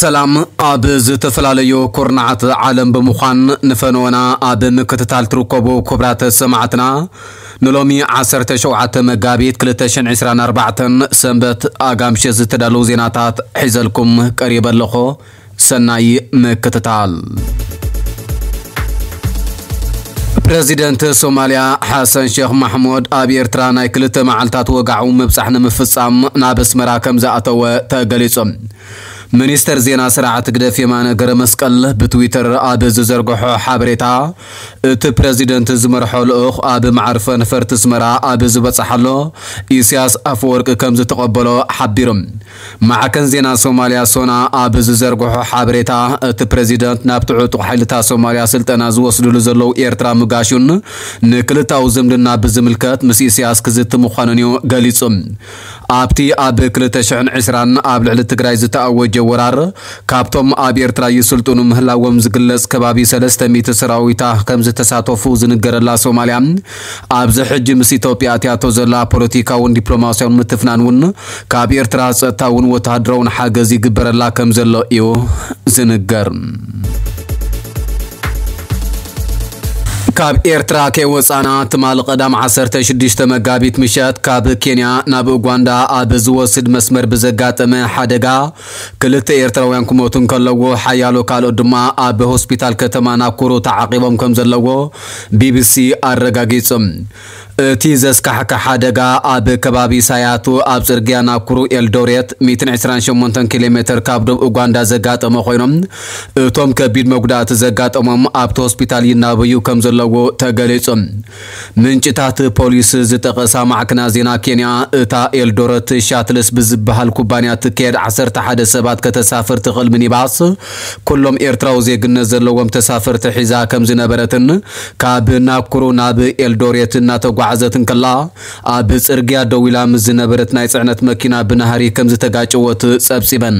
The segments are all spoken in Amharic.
ሰላም ኣብ ዝተፈላለዩ ኩርናዓት ዓለም ብምዃን ንፈነወና ኣብ ምክትታል ትርከቡ ክቡራት ሰማዕትና ንሎሚ 17 መጋቢት 2024 ሰንበት ኣጋምሸ ዝተዳለዉ ዜናታት ሒዘልኩም ቀሪበ ኣለኹ። ሰናይ ምክትታል። ፕረዚደንት ሶማልያ ሓሰን ሼክ ማሕሙድ ኣብ ኤርትራ ናይ ክልተ መዓልትታት ወጋዑ ምብፃሕ ንምፍፃም ናብ ኣስመራ ከም ዝኣተወ ተገሊጹ ሚኒስተር ዜና ስርዓት ግደፍ የማነ ገረ መስቀል ብትዊተር ኣብ ዝዘርግሖ ሓበሬታ እቲ ፕረዚደንት ዝመርሖ ልኡኽ ኣብ ማዕርፈ ነፈርቲ ኣስመራ ኣብ ዝበፅሓሎ ኢሳያስ ኣፈወርቂ ከም ዝተቐበሎ ሓቢሮም። ማዕከን ዜና ሶማልያ ሶና ኣብ ዝዘርግሖ ሓበሬታ እቲ ፕረዚደንት ናብ ትዑጡቕ ሓይልታት ሶማልያ ስልጠና ዝወስድሉ ዘለው ኤርትራ ምጋሹን ንክልታዊ ዝምድና ብዝምልከት ምስ ኢሳያስ ክዝቲ ምዃኑን እዩ ገሊጹ። ኣብቲ ኣብ 2020 ኣብ ልዕሊ ትግራይ ዝተኣወጀ ወራር ካብቶም ኣብ ኤርትራ ይስልጡኑ ምህላዎም ዝግለጽ ከባቢ 300 ሰራዊታ ከም ዝተሳተፉ ዝንገረላ ሶማልያ ኣብዚ ሕጂ ምስ ኢትዮጵያ እትያቶ ዘላ ፖለቲካውን ዲፕሎማስያውን ምትፍናን እውን ካብ ኤርትራ ፀጥታውን ወተሃደራውን ሓገዝ ይግበረላ ከም ዘሎ እዩ ዝንገር ካብ ኤርትራ ከይወፃና ትማል ቀዳም 16 መጋቢት ምሸት ካብ ኬንያ ናብ ኡጋንዳ ኣብ ዝወስድ መስመር ብዘጋጠመ ሓደጋ ክልተ ኤርትራውያን ክሞቱ ከለዎ ሓያሎ ካልኦት ድማ ኣብ ሆስፒታል ከተማ ናኩሩ ተዓቂቦም ከም ዘለዎ ቢቢሲ ኣረጋጊጾም እቲ ዘስካሕካ ሓደጋ ኣብ ከባቢ ሳያቱ ኣብ ፅርግያ ናኩሩ ኤልዶሬት 128 ኪሎ ሜትር ካብ ደቡብ ኡጋንዳ ዘጋጠመ ኮይኖም እቶም ከቢድ መጉዳእቲ ዘጋጠሞም ኣብቲ ሆስፒታል ይናበዩ ከም ዘለዎ ተገሊጾም ምንጭታት ፖሊስ ዝጠቐሳ ማዕክና ዜና ኬንያ እታ ኤልዶሬት ሻትልስ ብዝበሃል ኩባንያ ትካየድ 11 ሰባት ከተሳፍር ትኽእል ሚኒባስ ኩሎም ኤርትራዊ ዜግነት ዘለዎም ተሳፍርቲ ሒዛ ከም ዝነበረትን ካብ ናኩሩ ናብ ኤልዶሬት እናተጓዓዘትን ከላ ኣብ ፅርግያ ደው ኢላ ምስ ዝነበረት ናይ ፅዕነት መኪና ብናሃሪ ከም ዝተጋጭወት ፀብፂበን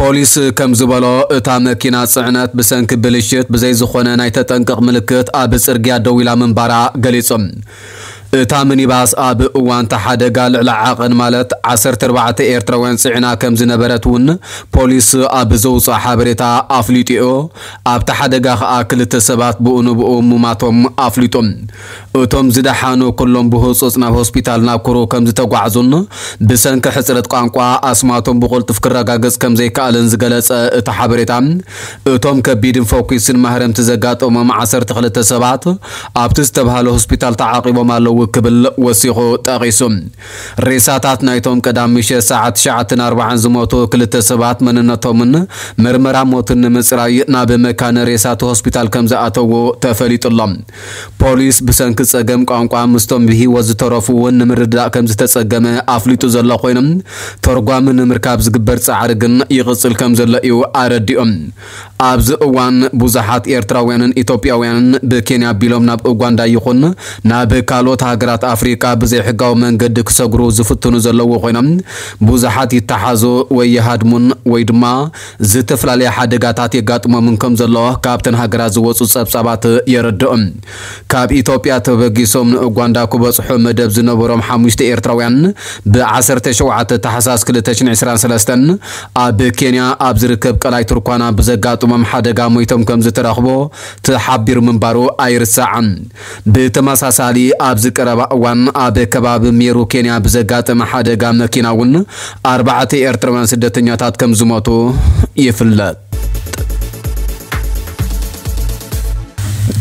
ፖሊስ ከም ዝበሎ እታ መኪና ጽዕነት ብሰንኪ ብልሽት ብዘይ ዝኾነ ናይ ተጠንቅቕ ምልክት ኣብ ፅርግያ ደው ኢላ ምንባራ ገሊፆም እታ ሚኒባስ ኣብ እዋን ሓደጋ ልዕሊ ዓቐን ማለት 14 ኤርትራውያን ጽዕና ከም ዝነበረት እውን ፖሊስ ኣብ ዘውፅኦ ሓበሬታ ኣፍሊጡኦ ኣብቲ ሓደጋ ከዓ ክልተ ሰባት ብኡ ምማቶም ኣፍሊጦም እቶም ዝደሓኑ ኩሎም ብህፁፅ ናብ ሆስፒታል ናብ ኩሩ ከም ዝተጓዓዙን ብሰንኪ ሕፅረት ቋንቋ ኣስማቶም ብቁልጡፍ ክረጋገፅ ከም ዘይከኣልን ዝገለጸ እቲ ሓበሬታ። እቶም ከቢድን ፎኪስን ማህረምቲ ዘጋጠሞም 12 ሰባት ኣብቲ ዝተባሃለ ሆስፒታል ተዓቂቦም ኣለዉ ክብል ወሲኹ ጠቂሱ ሬሳታት ናይቶም ቀዳም ምሸት ሰዓት 940 ዝሞቱ ክልተ ሰባት መንነቶምን ምርመራ ሞትን ንምፅራይ ናብ መካነ ሬሳት ሆስፒታል ከም ዝኣተዉ ተፈሊጡሎም። ፖሊስ ብሰንኪ ፀገም ቋንቋ ምስቶም ብሂወት ዝተረፉ እውን ንምርዳእ ከም ዝተፀገመ ኣፍሊጡ ዘሎ ኮይኖም ተርጓሚ ንምርካብ ዝግበር ፃዕሪ ግን ይቕፅል ከም ዘሎ እዩ ኣረዲኦም። ኣብዚ እዋን ብዙሓት ኤርትራውያንን ኢትዮጵያውያንን ብኬንያ ኣቢሎም ናብ ኡጋንዳ ይኹን ናብ ካልኦት ሃገራት ኣፍሪቃ ብዘይሕጋዊ መንገዲ ክሰግሩ ዝፍትኑ ዘለዉ ኮይኖም ብዙሓት ይተሓዙ ወይ ይሃድሙን ወይ ድማ ዝተፈላለየ ሓደጋታት የጋጥሞምን ከም ዘሎ ካብተን ሃገራት ዝወፁ ፀብፃባት የረድኦም። ካብ ኢትዮጵያ ተበጊሶም ንኡጋንዳ ክበፅሑ መደብ ዝነበሮም ሓሙሽተ ኤርትራውያን ብ17 ታሕሳስ 2023 ኣብ ኬንያ ኣብ ዝርከብ ቀላይ ቱርኳና ብዘጋጥሞም ሓደጋ ሞይቶም ከም ዝተረኽቦ ተሓቢሩ ምንባሩ ኣይርሳዕን። ብተመሳሳሊ ኣብዚ ቀረባ እዋን ኣብ ከባቢ ሜሩ ኬንያ ብዘጋጠመ ሓደጋ መኪና እውን ኣርባዕተ ኤርትራውያን ስደተኛታት ከም ዝሞቱ ይፍለጥ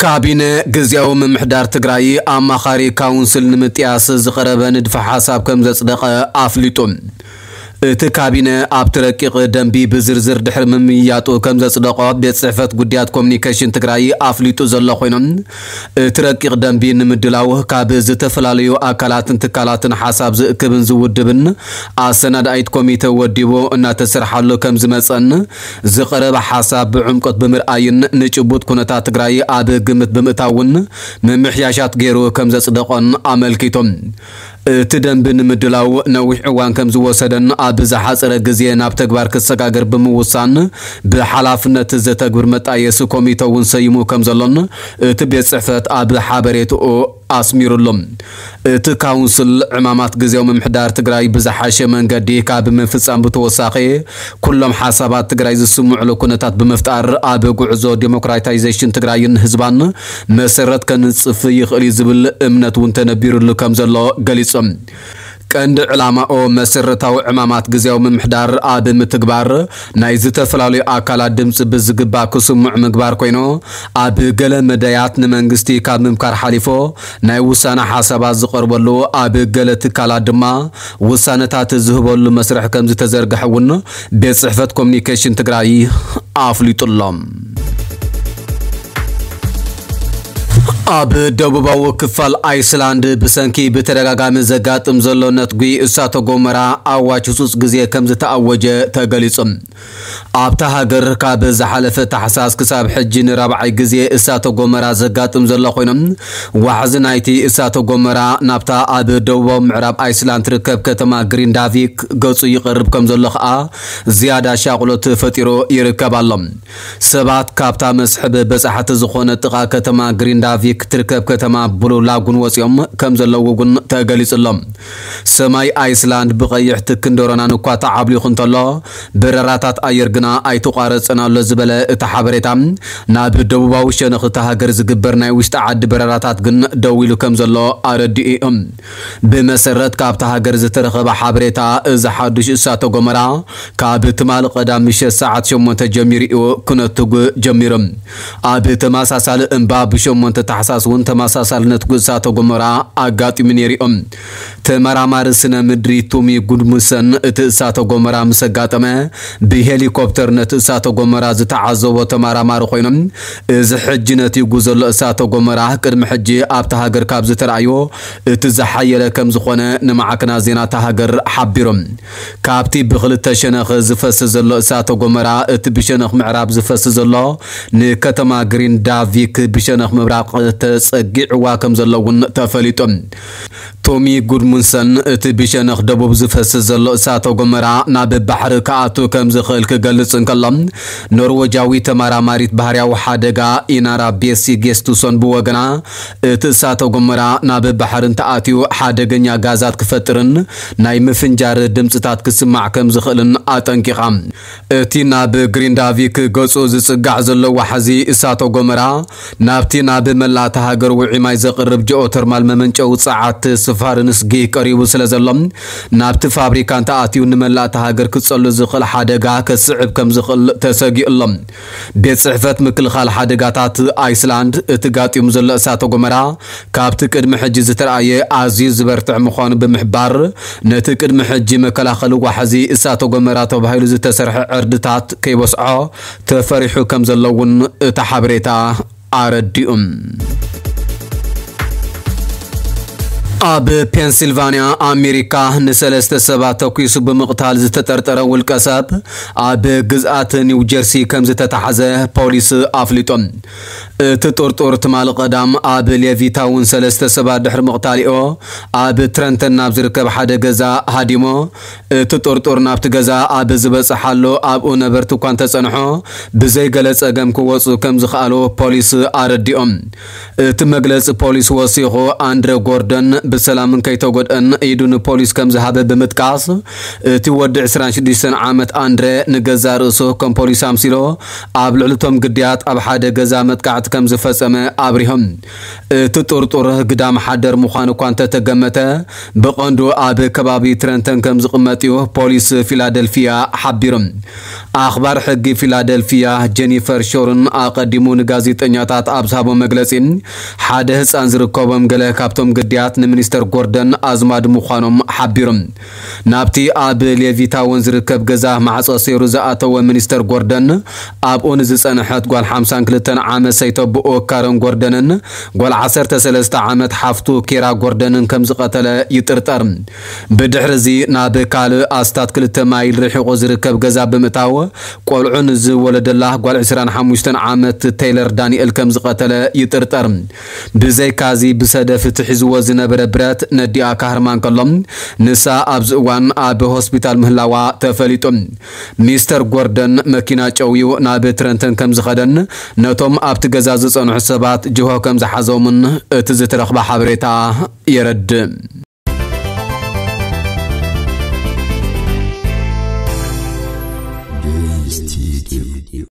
ካቢነ ግዝያዊ ምምሕዳር ትግራይ ኣማኻሪ ካውንስል ንምጥያስ ዝቐረበ ንድፈ ሓሳብ ከም ዘጽደቐ ኣፍሊጡ እቲ ካቢነ ኣብቲ ረቂቕ ደንቢ ብዝርዝር ድሕሪ ምምያጡ ከም ዘጽደቆ ቤት ጽሕፈት ጉዳያት ኮሚኒኬሽን ትግራይ ኣፍሊጡ ዘሎ ኮይኖም እቲ ረቂቕ ደንቢ ንምድላው ካብ ዝተፈላለዩ ኣካላትን ትካላትን ሓሳብ ዝእክብን ዝውድብን ኣሰናዳኢት ኮሚተ ወዲቡ እናተሰርሓሉ ከም ዝመፀን ዝቐረበ ሓሳብ ብዕምቆት ብምርኣይን ንጭቡጥ ኩነታት ትግራይ ኣብ ግምት ብምእታውን ምምሕያሻት ገይሩ ከም ዘጽደቆን ኣመልኪቶም እቲ ደንቢ ንምድላው ነዊሕ እዋን ከም ዝወሰደን ኣብ ዝሓፀረ ግዜ ናብ ተግባር ክሰጋገር ብምውሳን ብሓላፍነት ዘተግብር መጣየሲ ኮሚተ እውን ሰይሙ ከም ዘሎን እቲ ቤት ፅሕፈት ኣብ ሓበሬትኡ ኣስሚሩሎም እቲ ካውንስል ዕማማት ግዜያዊ ምምሕዳር ትግራይ ብዝሓሸ መንገዲ ካብ ምፍፃም ብተወሳኺ ኩሎም ሓሳባት ትግራይ ዝስምዑሉ ኩነታት ብምፍጣር ኣብ ጉዕዞ ዴሞክራታይዜሽን ትግራይን ህዝባን መሰረት ከንፅፍ ይኽእል እዩ ዝብል እምነት እውን ተነቢሩሉ ከም ዘሎ ገሊፆም ቀንዲ ዕላማኦ መሰረታዊ ዕማማት ግዜያዊ ምምሕዳር ኣብ ምትግባር ናይ ዝተፈላለዩ ኣካላት ድምፂ ብዝግባእ ክስሙዕ ምግባር ኮይኑ ኣብ ገለ መዳያት ንመንግስቲ ካብ ምምካር ሓሊፎ ናይ ውሳነ ሓሳባት ዝቐርበሉ ኣብ ገለ ትካላት ድማ ውሳነታት ዝህበሉ መስርሕ ከም ዝተዘርግሐ እውን ቤት ፅሕፈት ኮሚኒኬሽን ትግራይ ኣፍሊጡሎም ኣብ ደቡባዊ ክፋል ኣይስላንድ ብሰንኪ ብተደጋጋሚ ዘጋጥም ዘሎ ነትጉ እሳተ ጎመራ ኣዋጅ ህፁፅ ግዜ ከም ዝተኣወጀ ተገሊጹ። ኣብታ ሃገር ካብ ዝሓለፈ ታሕሳስ ክሳብ ሕጂ ንራብዓይ ግዜ እሳተ ጎመራ ዘጋጥም ዘሎ ኮይኖም ዋሕዚ ናይቲ እሳተ ጎመራ ናብታ ኣብ ደቡባዊ ምዕራብ ኣይስላንድ ትርከብ ከተማ ግሪንዳቪክ ገጹ ይቐርብ ከም ዘሎ ከዓ ዝያዳ ሻቁሎት ፈጢሮ ይርከብ ኣሎ ሰባት ካብታ መስሕብ በፃሕቲ ዝኾነ ጥቓ ከተማ ግሪንዳቪክ ትርከብ ከተማ ብሉ ላጉን ወፂኦም ከም ዘለዉ እውን ተገሊጹሎም ሰማይ ኣይስላንድ ብቀይሕ ትክ እንደሮናን እኳ ተዓብሊኹ እንተሎ በረራታት ኣየር ግና ኣይተቋረፀን ኣሎ ዝበለ እቲ ሓበሬታ ናብ ደቡባዊ ሸነኽ እቲ ሃገር ዝግበር ናይ ውሽጢ ዓዲ በረራታት ግን ደው ኢሉ ከም ዘሎ ኣረዲኦም ብመሰረት ካብቲ ሃገር ዝተረኸበ ሓበሬታ እዚ ሓዱሽ እሳተ ጎመራ ካብ ትማሊ ቀዳም ምሸት ሰዓት 8 ጀሚሩ እዩ ክነትጉ ጀሚሮም ኣብ ተመሳሳሊ እምባ ብ8 ታሕሳስ እውን ተመሳሳልነት እሳተ ጎመራ ኣጋጢሙ ነይሮም ተመራማሪ ስነ ምድሪ ቱሚ ጉድሙሰን እቲ እሳተ ጎመራ ምስ ኣጋጠመ ብሄሊኮፕተር ነቲ እሳተ ጎመራ ዝተዓዘቦ ተመራማሪ ኮይኖም እዚ ሕጂ ነቲ ጉዘሎ እሳተ ጎመራ ቅድሚ ሕጂ ኣብቲ ሃገር ካብ ዝተረኣዮ እቲ ዝሓየለ ከም ዝኾነ ንማዕከና ዜና እታ ሃገር ሓቢሮም። ካብቲ ብክልተ ሸነኽ ዝፈስስ ዘሎ እሳተ ጎመራ እቲ ብሸነኽ ምዕራብ ዝፈስስ ዘሎ ንከተማ ግሪንዳቪክ ብሸነኽ ምብራቅ ተፀጊዕዋ ከም ዘሎ እውን ተፈሊጦም ቶሚ ጉድሙንሰን እቲ ብሸነኽ ደቡብ ዝፈስስ ዘሎ እሳተ ጎመራ ናብ ባሕሪ ከኣቱ ከም ዝኽእል ክገልጽ እንከሎም ኖርዌጃዊ ተመራማሪት ባህርያዊ ሓደጋ ኢናራ ቤሲ ጌስቱሶን ብወገና እቲ እሳተ ጎመራ ናብ ባሕሪ እንተኣትዩ ሓደገኛ ጋዛት ክፈጥርን ናይ ምፍንጃር ድምፅታት ክስማዕ ከም ዝኽእልን ኣጠንቂቓ። እቲ ናብ ግሪንዳቪክ ገጹ ዝጽጋዕ ዘሎ ዋሕዚ እሳተ ጎመራ ናብቲ ናብ መላእቲ ሃገር ውዒ ማይ ዘቕርብ ጂኦተርማል መመንጨዊ ጸዓት ስፋርንስጊ ቀሪቡ ስለ ዘሎ ናብቲ ፋብሪካ እንተኣትዩ ንመላእቲ ሃገር ክጸሉ ዝኽእል ሓደጋ ከስዕብ ከም ዝኽእል ተሰጊኡሎም ቤት ጽሕፈት ምክልኻል ሓደጋታት ኣይስላንድ እቲ ጋጢሙ ዘሎ እሳተ ጎመራ ካብቲ ቅድሚ ሕጂ ዝተረኣየ ኣዝዩ ዝበርትዕ ምዃኑ ብምሕባር ነቲ ቅድሚ ሕጂ መከላኸሊ ዋሕዚ እሳተ ጎመራ ተባሂሉ ዝተሰርሐ ዕርድታት ከይበስዖ ተፈሪሑ ከም ዘሎ እውን እቲ ሓበሬታ ኣረዲኡም ኣብ ፔንሲልቫንያ ኣሜሪካ ንሰለስተ ሰባት ተኪሱ ብምቕታል ዝተጠርጠረ ውልቀ ሰብ ኣብ ግዝኣት ኒው ጀርሲ ከም ዝተታሓዘ ፖሊስ ኣፍሊጦም እቲ ጥርጡር ትማሊ ቀዳም ኣብ ሌቪታውን ሰለስተ ሰባት ድሕሪ ምቕታሊኦ ኣብ ትረንተን ናብ ዝርከብ ሓደ ገዛ ሃዲሞ። እቲ ጥርጡር ናብቲ ገዛ ኣብ ዝበፅሓሎ ኣብኡ ነበርቲ እኳ እንተፀንሖ ብዘይገለ ፀገም ክወፁ ከም ዝኽኣሉ ፖሊስ ኣረዲኦም። እቲ መግለፂ ፖሊስ ወሲኹ ኣንድረ ጎርደን ብሰላምን ከይተጎድአን ኢዱ ንፖሊስ ከም ዝሃበ ብምጥቃስ እቲ ወዲ 26 ዓመት አንድሬ ንገዛ ርእሱ ከም ፖሊስ ኣምሲሎ ኣብ ልዕልቶም ግድያት ኣብ ሓደ ገዛ መጥቃዕቲ ከም ዝፈፀመ ኣብሪሆም። እቲ ጥርጡር ግዳም ሓደር ምዃኑ እኳ እንተተገመተ ብቐንዱ ኣብ ከባቢ ትረንተን ከም ዝቕመጥ እዩ ፖሊስ ፊላደልፊያ ሓቢሮም። ኣኽባር ሕጊ ፊላደልፊያ ጀኒፈር ሾርን ኣቐዲሙ ንጋዜጠኛታት ኣብ ዝሃቦ መግለፂ ሓደ ህፃን ዝርከቦም ገለ ካብቶም ግድያት ሚኒስተር ጎርደን ኣዝማድ ምዃኖም ሓቢሮም ናብቲ ኣብ ሌቪታውን ዝርከብ ገዛ ማዕፆ ሰይሩ ዝኣተወ ሚኒስተር ጎርደን ኣብኡ ንዝፀንሐት ጓል 52 ዓመት ሰይተብኦ ካረን ጎርደንን ጓል 13 ዓመት ሓፍቱ ኬራ ጎርደንን ከም ዝቐተለ ይጥርጠር ብድሕሪ እዚ ናብ ካልእ ኣስታት ክልተ ማይል ርሒቑ ዝርከብ ገዛ ብምእታው ቆልዑ ንዝወለደላ ጓል 25 ዓመት ቴይለር ዳንኤል ከም ዝቐተለ ይጥርጠር ብዘይካዚ ብሰደፍ ትሒዝዎ ዝነበረ ንብረት ነዲኣ ካህርማን ከሎም ንሳ ኣብዚ እዋን ኣብ ሆስፒታል ምህላዋ ተፈሊጡ። ሚስተር ጎርደን መኪና ጨውዩ ናብ ትረንተን ከም ዝኸደን ነቶም ኣብቲ ገዛ ዝፀንሑ ሰባት ጅሆ ከም ዝሓዞምን እቲ ዝተረኽባ ሓበሬታ የረድእ